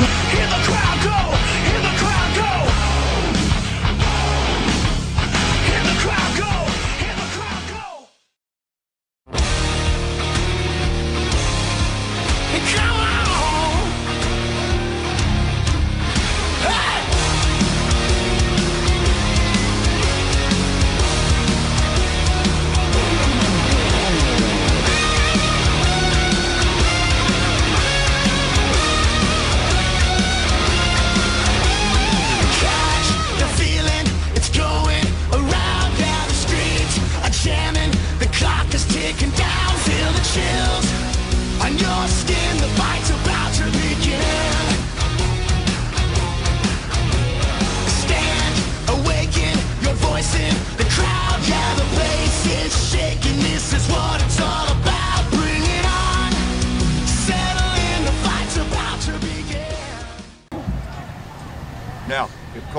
Hear the crowd go!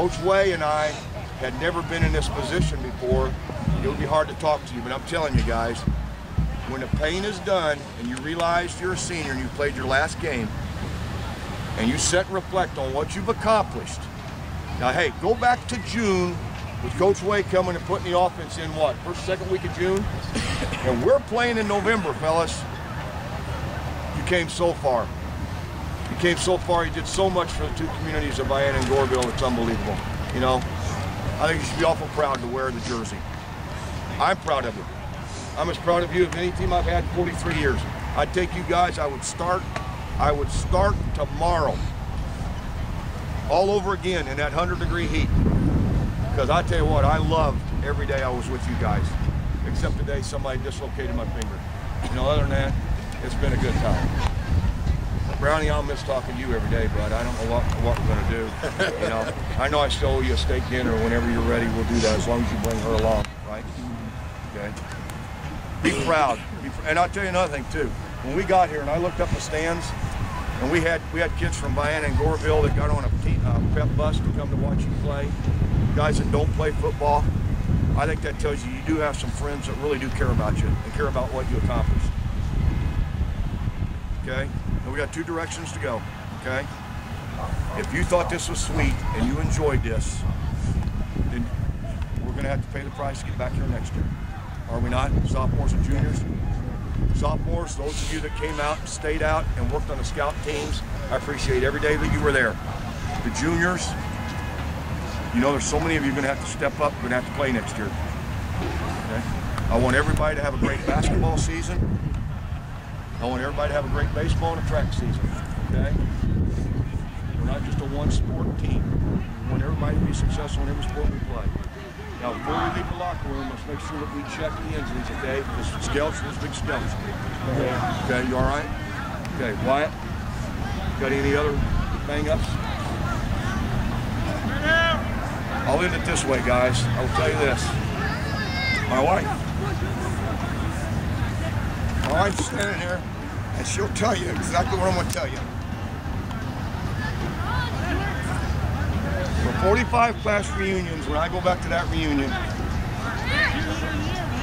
Coach Way and I had never been in this position before, it would be hard to talk to you. But I'm telling you guys, when the pain is done and you realize you're a senior and you played your last game, and you sit and reflect on what you've accomplished. Now, hey, go back to June with Coach Way coming and putting the offense in what? First, second week of June? and we're playing in November, fellas. You came so far. Came so far, He did so much for the two communities of Vienna and Goreville, it's unbelievable. You know, I think you should be awful proud to wear the jersey. I'm proud of you. I'm as proud of you as any team I've had in 43 years. I'd take you guys, I would start, I would start tomorrow. All over again in that 100 degree heat. Because I tell you what, I loved every day I was with you guys. Except today somebody dislocated my finger. You know, other than that, it's been a good time. Brownie, I'll miss talking to you every day, but I don't know what, what we're going to do. You know, I know I still owe you a steak dinner. Whenever you're ready, we'll do that as long as you bring her along, right? Okay. Be proud. Be pr- and I'll tell you another thing too. When we got here and I looked up the stands, and we had we had kids from Vienna and Goreville that got on a uh, pep bus to come to watch you play. Guys that don't play football. I think that tells you you do have some friends that really do care about you and care about what you accomplished. Okay? We got two directions to go. Okay? If you thought this was sweet and you enjoyed this, then we're going to have to pay the price to get back here next year. Are we not? Sophomores and juniors? Sophomores, those of you that came out and stayed out and worked on the scout teams, I appreciate every day that you were there. The juniors, you know there's so many of you going to have to step up, to have to play next year. Okay? I want everybody to have a great basketball season. I want everybody to have a great baseball and a track season. Okay? We're not just a one sport team. We want everybody to be successful in every sport we play. Now, before we leave the locker room, let's make sure that we check the injuries, okay? This scouts, this big scouts. Okay, you all right? Okay, Wyatt, got any other bang ups? I'll end it this way, guys. I will tell you this. My wife, my wife's standing here, and she'll tell you exactly what I'm going to tell you. For 45 class reunions, when I go back to that reunion,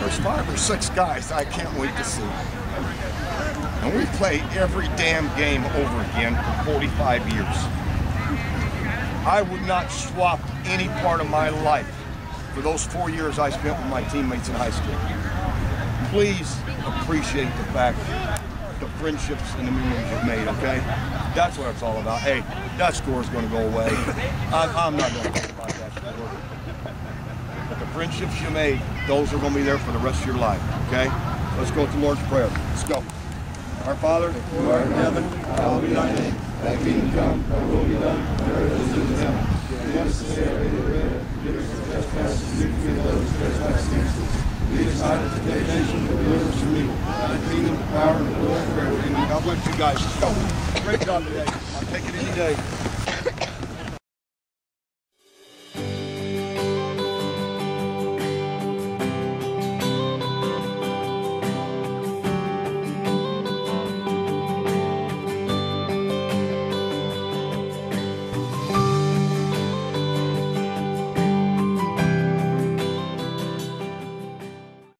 there's five or six guys I can't wait to see. And we play every damn game over again for 45 years. I would not swap any part of my life for those four years I spent with my teammates in high school. Please appreciate the fact friendships and the memories you've made, okay? That's what it's all about. Hey, that score is going to go away. I'm, I'm not going to talk about that score. But the friendships you made, those are going to be there for the rest of your life, okay? Let's go to the Lord's Prayer. Let's go. Our Father, who art in heaven, hallowed be thy name. Thy kingdom come, thy will be done, on earth as it is in heaven. Give us this day our daily bread, forgive us our trespasses, and forgive those who trespass against us. Lead us not into temptation, but deliver us from evil. Thy kingdom, the power, and the glory forever. Amen. God bless you guys. Go. Great job today. I'll take it any day.